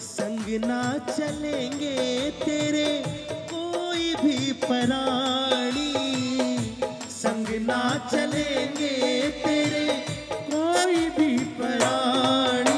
संग ना चलेंगे तेरे कोई भी प्राणी। संग ना चलेंगे तेरे कोई भी प्राणी।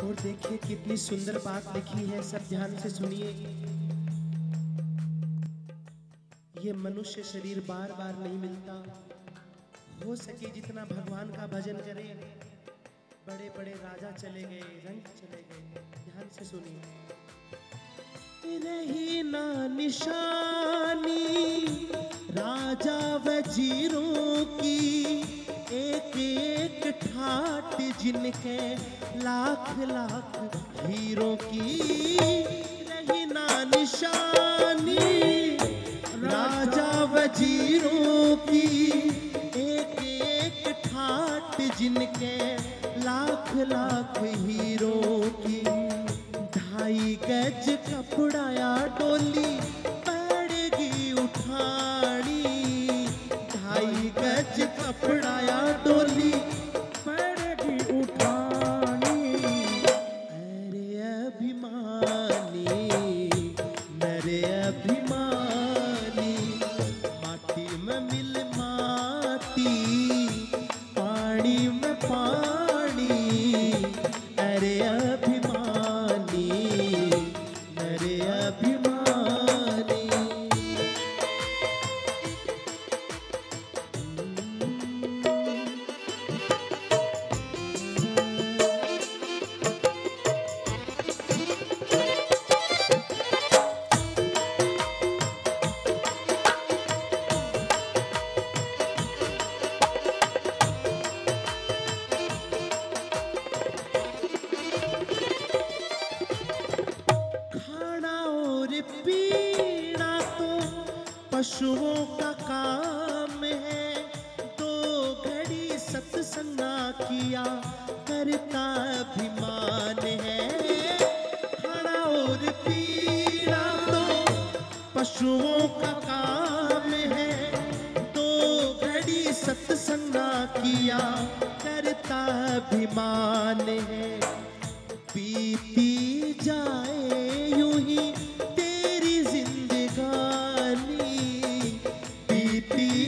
और देखिए कितनी सुंदर बात लिखी है, सब ध्यान से सुनिए। ये मनुष्य शरीर बार बार नहीं मिलता। हो सके जितना भगवान का भजन करे बड़े बड़े राजा चले गए, रंग चले गए, ध्यान से सुनिए। रही ना निशानी, राजा वजीरों ठाट जिनके लाख लाख हीरों की रही ना निशानी, राजा वजीरों की एक एक ठाट जिनके लाख लाख हीरों की। ढाई गज कपड़ाया डोली पड़गी उठानी। ढाई गज कपड़ाया डोली पशुओं का काम है। दो घड़ी सत्संगा किया, करता अभिमान है। खाना और पीना तो पशुओं का काम है। दो घड़ी सत्संगा किया, करता अभिमान है। बीती जाए यूँ ही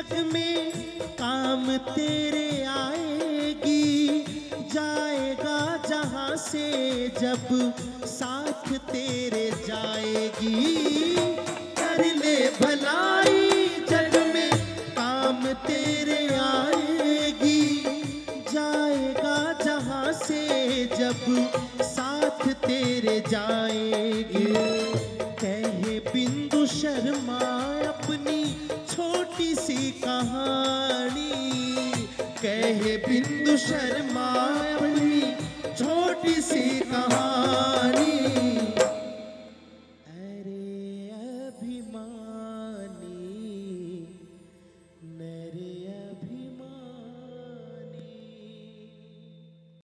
जग में काम तेरे आएगी। जाएगा जहाँ से जब साथ तेरे जाएगी। कर ले भलाई जग में काम तेरे आएगी। जाएगा जहाँ से जब साथ तेरे जाएगी। कहे बिंदु शर्मा।